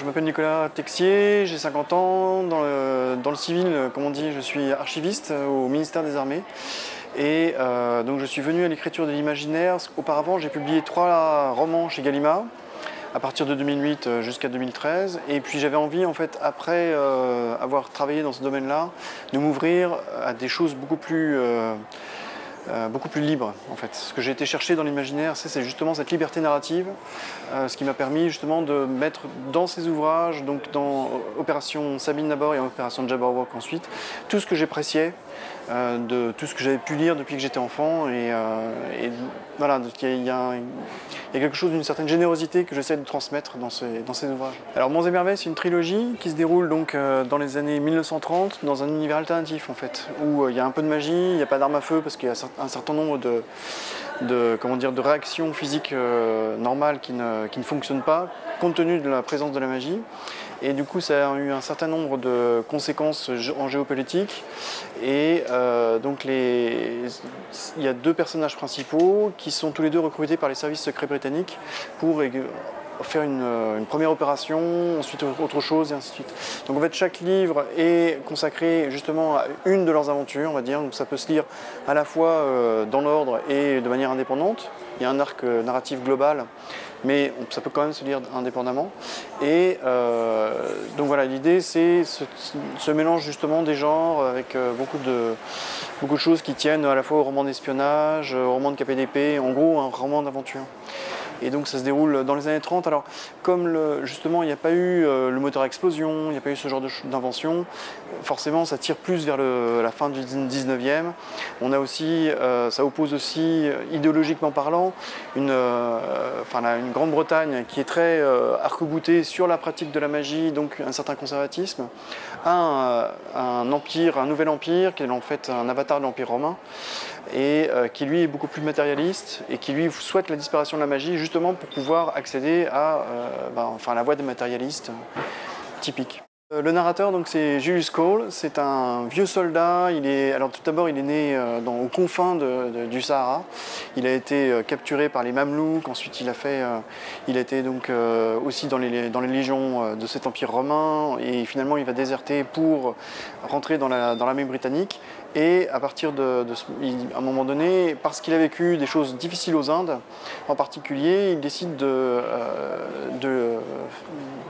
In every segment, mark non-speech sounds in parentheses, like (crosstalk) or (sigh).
je m'appelle Nicolas Texier, j'ai 50 ans. Dans le, dans le, civil, comme on dit, je suis archiviste au ministère des Armées. Et euh, donc je suis venu à l'écriture de l'imaginaire. Auparavant, j'ai publié trois romans chez Gallimard à partir de 2008 euh, jusqu'à 2013. Et puis j'avais envie, en fait, après euh, avoir travaillé dans ce domaine-là, de m'ouvrir à des choses beaucoup plus euh, beaucoup plus libre en fait. Ce que j'ai été chercher dans l'imaginaire, c'est justement cette liberté narrative, euh, ce qui m'a permis justement de mettre dans ces ouvrages, donc dans Opération Sabine d'abord et Opération Jabberwock ensuite, tout ce que j'appréciais, euh, de tout ce que j'avais pu lire depuis que j'étais enfant et, voilà, il y, a, quelque chose d'une certaine générosité que j'essaie de transmettre dans ces, dans ces ouvrages. Alors Monts et Merveilles, c'est une trilogie qui se déroule donc dans les années 1930 dans un univers alternatif en fait, où il y a un peu de magie, il n'y a pas d'armes à feu parce qu'il y a un certain nombre de, comment dire, de réactions physiques euh, normales qui ne, qui ne fonctionnent pas, compte tenu de la présence de la magie. Et du coup, ça a eu un certain nombre de conséquences en géopolitique. Et euh, donc, les... il y a deux personnages principaux qui sont tous les deux recrutés par les services secrets britanniques pour faire euh, une, première opération, ensuite autre chose, et ainsi de suite. Donc en fait, chaque livre est consacré justement à une de leurs aventures, on va dire. Donc ça peut se lire à la fois euh, dans l'ordre et de manière indépendante. Il y a un arc euh, narratif global, mais ça peut quand même se lire indépendamment. Et donc voilà, l'idée c'est ce, mélange justement des genres avec beaucoup, de, beaucoup de choses qui tiennent à la fois au roman d'espionnage, au roman de KPDP, en gros un roman d'aventure. Et donc ça se déroule dans les années 30. Alors comme justement il n'y a pas eu euh, le moteur à explosion, il n'y a pas eu ce genre d'invention, forcément ça tire plus vers la fin du 19e. On a aussi, euh, ça oppose aussi idéologiquement parlant une, euh, une Grande-Bretagne qui est très arc-boutée sur la pratique de la magie, donc un certain conservatisme, à un, empire, un nouvel empire qui est en fait un avatar de l'empire romain et qui lui est beaucoup plus matérialiste et qui lui souhaite la disparition de la magie justement pour pouvoir accéder à, euh, bah, enfin, la voie des matérialistes typiques. Euh, le narrateur, donc, c'est Julius Cole. C'est un vieux soldat. Il est, alors, tout d'abord, il est né euh, dans, aux confins du Sahara. Il a été capturé par les Mamelouks. Ensuite, il a fait, il été donc aussi dans les, dans les légions de cet empire romain. Et finalement, il va déserter pour rentrer dans l'armée britannique. Et à partir de, un moment donné, parce qu'il a vécu des choses difficiles aux Indes, en particulier, il décide de, euh,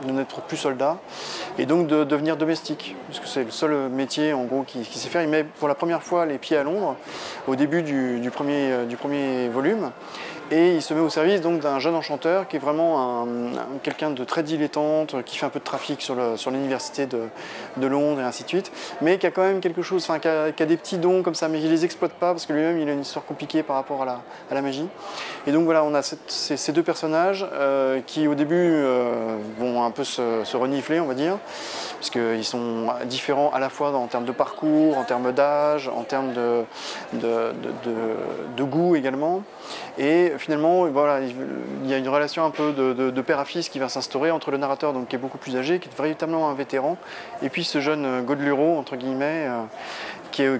n'être plus soldat et donc de devenir domestique, puisque c'est le seul métier en gros qu'il sait faire. Il met pour la première fois les pieds à Londres au début du, premier, du premier volume et il se met au service donc d'un jeune enchanteur qui est vraiment quelqu'un de très dilettante, qui fait un peu de trafic sur l'université de, de, Londres et ainsi de suite, mais qui a quand même quelque chose, enfin qui a, des petits dons comme ça, mais il les exploite pas parce que lui-même il a une histoire compliquée par rapport à la, magie. Et donc voilà, on a ces, deux personnages euh, qui au début euh, vont un peu se, renifler, on va dire, puisqu'ils sont différents à la fois en termes de parcours, en termes d'âge, en termes de, goût également. Et finalement, voilà, il y a une relation un peu de, père à fils qui va s'instaurer entre le narrateur, donc, qui est beaucoup plus âgé, qui est véritablement un vétéran, et puis ce jeune Godeluro, entre guillemets, euh,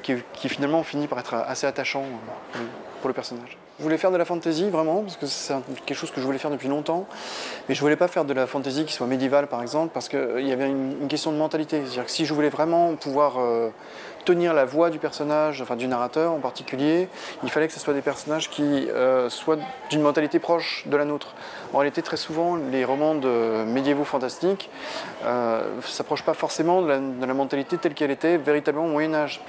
qui, finalement finit par être assez attachant euh, pour le personnage. Je voulais faire de la fantasy vraiment, parce que c'est quelque chose que je voulais faire depuis longtemps, mais je voulais pas faire de la fantasy qui soit médiévale par exemple, parce qu'il y avait une, question de mentalité. C'est-à-dire que si je voulais vraiment pouvoir tenir la voix du personnage, enfin du narrateur en particulier, il fallait que ce soit des personnages qui euh, soient d'une mentalité proche de la nôtre. En réalité, très souvent, les romans de médiévaux fantastiques ne euh, s'approchent pas forcément de la, mentalité telle qu'elle était véritablement au Moyen Âge.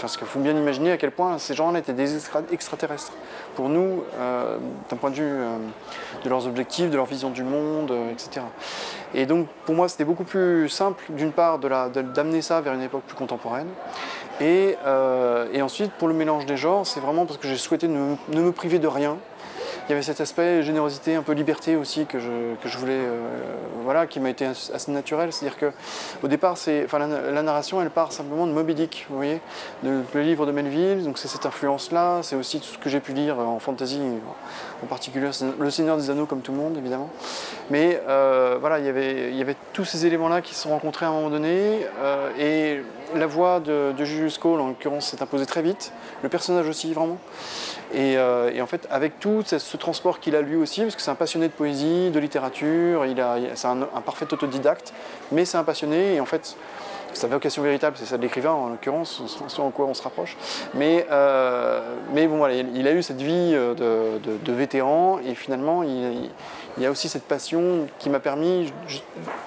Parce qu'il faut bien imaginer à quel point ces gens-là étaient des extraterrestres. Pour nous, euh, d'un point de vue de leurs objectifs, de leur vision du monde, etc. Et donc pour moi c'était beaucoup plus simple d'une part d'amener ça vers une époque plus contemporaine. Euh, et, ensuite pour le mélange des genres, c'est vraiment parce que j'ai souhaité ne, me priver de rien il y avait cet aspect générosité, un peu liberté aussi que je, que je voulais, euh, voilà, qui m'a été assez naturel. C'est-à-dire que au départ, c'est, enfin, la, narration, elle part simplement de Moby Dick, vous voyez, le livre de Melville. Donc c'est cette influence-là. C'est aussi tout ce que j'ai pu lire en fantasy, en particulier Le Seigneur des Anneaux, comme tout le monde, évidemment. Mais euh, voilà, il y avait, il y avait tous ces éléments-là qui se sont rencontrés à un moment donné. Euh, et la voix de, de Julius Cole, en l'occurrence, s'est imposée très vite. Le personnage aussi, vraiment. Et, en fait, avec tout ce, transport qu'il a lui aussi, parce que c'est un passionné de poésie, de littérature, il c'est un, parfait autodidacte, mais c'est un passionné, et en fait, sa vocation véritable, c'est celle de l'écrivain en l'occurrence, ce en quoi on se rapproche. Mais, euh, bon, voilà, il a eu cette vie euh, de, vétéran et finalement, il, y a aussi cette passion qui m'a permis,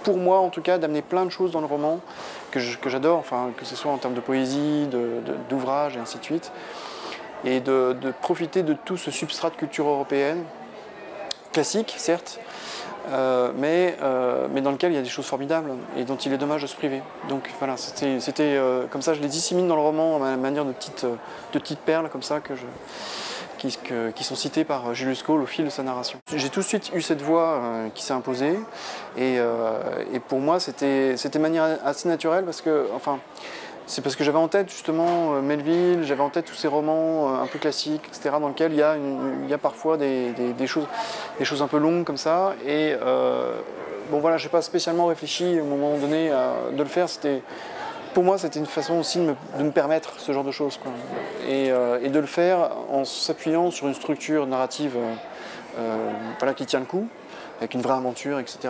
pour moi en tout cas, d'amener plein de choses dans le roman que j'adore, enfin, que ce soit en termes de poésie, d'ouvrage et ainsi de suite, et de, profiter de tout ce substrat de culture européenne, classique certes, euh, mais, euh, mais dans lequel il y a des choses formidables et dont il est dommage de se priver. Donc voilà, c'était euh, comme ça, je les dissémine dans le roman à manière de petites, de petites perles comme ça que qui, sont cités par Julius Cole au fil de sa narration. J'ai tout de suite eu cette voix qui s'est imposée et, et, pour moi c'était de manière assez naturelle parce que, enfin, c'est parce que j'avais en tête justement euh, Melville, j'avais en tête tous ces romans euh, un peu classiques, etc., dans lesquels il y a, parfois des, choses, un peu longues comme ça. Et euh, bon voilà, je n'ai pas spécialement réfléchi au moment donné de le faire. Pour moi, c'était une façon aussi de me, permettre ce genre de choses. Et, de le faire en s'appuyant sur une structure narrative qui tient le coup avec une vraie aventure, etc.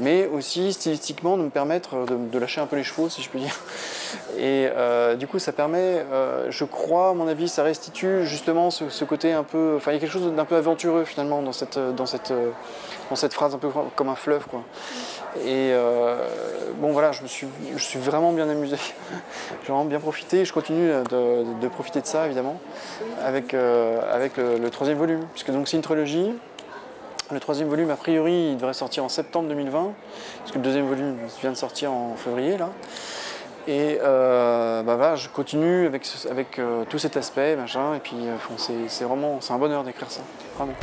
Mais aussi stylistiquement de me permettre de, lâcher un peu les chevaux, si je puis dire. Et euh, du coup, ça permet, euh, je crois, à mon avis, ça restitue justement ce, côté un peu. Enfin, il y a quelque chose d'un peu aventureux finalement dans cette, dans, cette, dans cette phrase, un peu comme un fleuve. Quoi. Et euh, bon, voilà, je me suis, je suis vraiment bien amusé. (laughs) J'ai vraiment bien profité. Je continue de, profiter de ça, évidemment, avec, avec le, le troisième volume, puisque donc c'est une trilogie. Le troisième volume, a priori, il devrait sortir en septembre 2020, parce que le deuxième volume vient de sortir en février, là. Et euh, bah voilà, je continue avec, euh, tout cet aspect, machin, et puis euh, c'est vraiment, un bonheur d'écrire ça, vraiment.